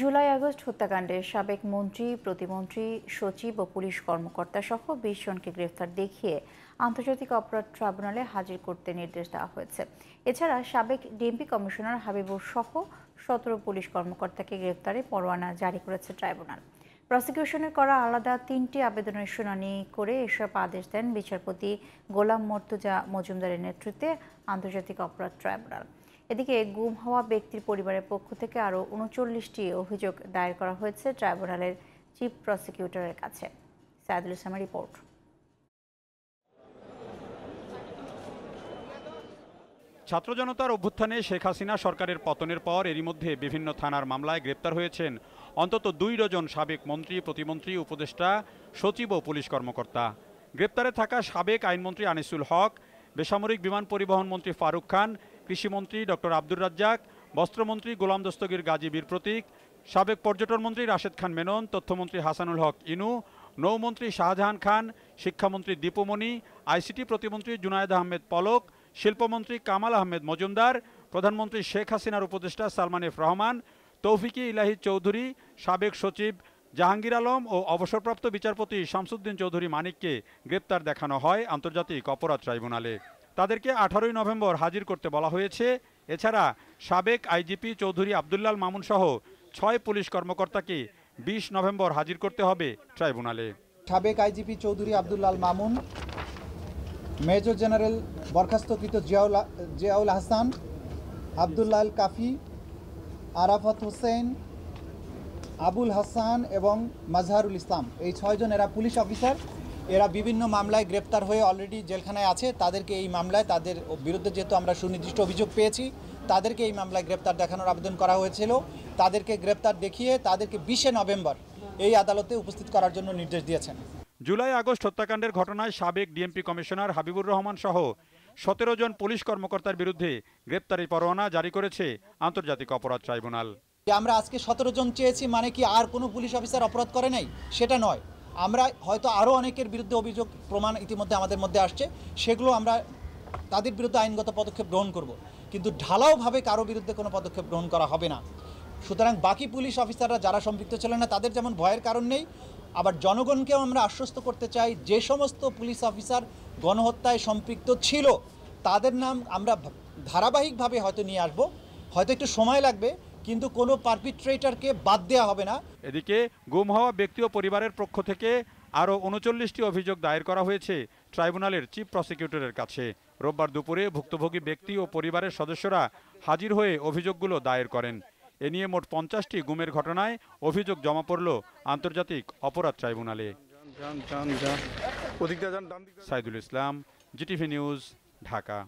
July August হত্যাকাণ্ডে সাবেক মন্ত্রী, প্রতিমন্ত্রী, সচিব ও পুলিশ কর্মকর্তা সহ বিশ জনকে গ্রেফতার দেখিয়ে আন্তর্জাতিক অপরাধ ট্রাইব্যুনালে হাজির করতে নির্দেশ দেওয়া হয়েছে। এছাড়া সাবেক ডিএমপি কমিশনার হাবিবুর সহ সতেরো পুলিশ কর্মকর্তাকে গ্রেফতারে পরোয়ানা জারি করেছে ট্রাইব্যুনাল। প্রসিকিউশনের করা আলাদা তিনটি আবেদনের শুনানি করে এসব আদেশ দেন বিচারপতি গোলাম মর্তুজা মজুমদারের নেতৃত্বে আন্তর্জাতিক অপরাধ ট্রাইব্যুনাল। এদিকে গুম হওয়া ব্যক্তির পরিবারের পক্ষ থেকে আরও উনচল্লিশটি অভিযোগ দায়ের করা হয়েছে ট্রাইব্যুনালের চিফ প্রসিকিউটরের কাছে। সাইদুল ইসলামের রিপোর্ট। ছাত্র জনতার অভ্যুত্থানে শেখ হাসিনা সরকারের পতনের পর এরই মধ্যে বিভিন্ন থানার মামলায় গ্রেপ্তার হয়েছেন অন্তত দুই ডজন সাবেক মন্ত্রী, প্রতিমন্ত্রী, উপদেষ্টা, সচিব ও পুলিশ কর্মকর্তা। গ্রেপ্তারে থাকা সাবেক আইনমন্ত্রী আনিসুল হক, বেসামরিক বিমান পরিবহন মন্ত্রী ফারুক খান কৃষিমন্ত্রী ডক্টর আব্দুর রাজ্জাক, বস্ত্রমন্ত্রী গোলাম দস্তগীর গাজী বীর প্রতীক, সাবেক পর্যটন মন্ত্রী রাশেদ খান মেনন, তথ্যমন্ত্রী হাসানুল হক ইনু, নৌমন্ত্রী শাহজাহান খান, শিক্ষামন্ত্রী দীপুমণি আইসিটি প্রতিমন্ত্রী জুনায়েদ আহমেদ পলক, শিল্পমন্ত্রী কামাল আহমেদ মজুমদার, প্রধানমন্ত্রী শেখ হাসিনার উপদেষ্টা সালমান এফ রহমান, তৌফিকি ইলাহি চৌধুরী, সাবেক সচিব জাহাঙ্গীর আলম ও অবসরপ্রাপ্ত বিচারপতি শামসুদ্দিন চৌধুরী মানিককে গ্রেপ্তার দেখানো হয় আন্তর্জাতিক অপরাধ ট্রাইব্যুনালে। তাদেরকে আঠারোই নভেম্বর হাজির করতে বলা হয়েছে। এছাড়া সাবেক আইজিপি চৌধুরী আবদুল্লাল মামুন সহ ছয় পুলিশ কর্মকর্তাকে বিশ নভেম্বর হাজির করতে হবে ট্রাইব্যুনালে। সাবেক IGP Chowdhury Abdullah Mamun, major general বরখাস্তকৃত Ziaul Ziaul Hasan Abdullah Al Kafi, Arafat Hossain, Abul Hasan এবং মাজহারুল ইসলাম। এই ছয়জন এরা পুলিশ অফিসার। এরা বিভিন্ন মামলায় গ্রেপ্তার হয়ে অলরেডি জেলখানায় আছে। তাদেরকে এই মামলায় তাদের বিরুদ্ধে যেহেতু আমরা সুনির্দিষ্ট অভিযোগ পেয়েছি তাদেরকে এই মামলায় গ্রেপ্তার দেখানোর আবেদন করা হয়েছিল। তাদেরকে গ্রেপ্তার দেখিয়ে তাদেরকে বিশে নভেম্বর এই আদালতে উপস্থিত করার জন্য নির্দেশ দিয়েছেন। জুলাই আগস্ট হত্যাকাণ্ডের ঘটনায় সাবেক ডিএমপি কমিশনার হাবিবুর রহমান সহ সতেরো জন পুলিশ কর্মকর্তার বিরুদ্ধে গ্রেপ্তারি পরোয়ানা জারি করেছে আন্তর্জাতিক অপরাধ ট্রাইব্যুনাল। আমরা আজকে সতেরো জন চেয়েছি মানে কি আর কোনো পুলিশ অফিসার অপরাধ করে নাই? সেটা নয়। আমরা হয়তো আরও অনেকের বিরুদ্ধে অভিযোগ, প্রমাণ ইতিমধ্যে আমাদের মধ্যে আসছে। সেগুলো আমরা তাদের বিরুদ্ধে আইনগত পদক্ষেপ গ্রহণ করব। কিন্তু ঢালাওভাবে কারও বিরুদ্ধে কোনো পদক্ষেপ গ্রহণ করা হবে না। সুতরাং বাকি পুলিশ অফিসাররা যারা সম্পৃক্ত ছিলেন না, তাদের যেমন ভয়ের কারণ নেই, আবার জনগণকেও আমরা আশ্বস্ত করতে চাই, যে সমস্ত পুলিশ অফিসার গণহত্যায় সম্পৃক্ত ছিল, তাদের নাম আমরা ধারাবাহিকভাবে হয়তো নিয়ে আসব। হয়তো একটু সময় লাগবে কিন্তু কোনো পারপিট্রেটারকে বাদ দেওয়া হবে না। এদিকে গুম হওয়া ব্যক্তি ও পরিবারের পক্ষ থেকে আরও উনচল্লিশটি অভিযোগ দায়ের করা হয়েছে ট্রাইব্যুনালের চিফ প্রসিকিউটরের কাছে। রোববার দুপুরে ভুক্তভোগী ব্যক্তি ও পরিবারের সদস্যরা হাজির হয়ে অভিযোগগুলো দায়ের করেন। এ নিয়ে মোট পঞ্চাশটি গুমের ঘটনায় অভিযোগ জমা পড়ল আন্তর্জাতিক অপরাধ ট্রাইব্যুনালে। Saidul Islam GTV news Dhaka.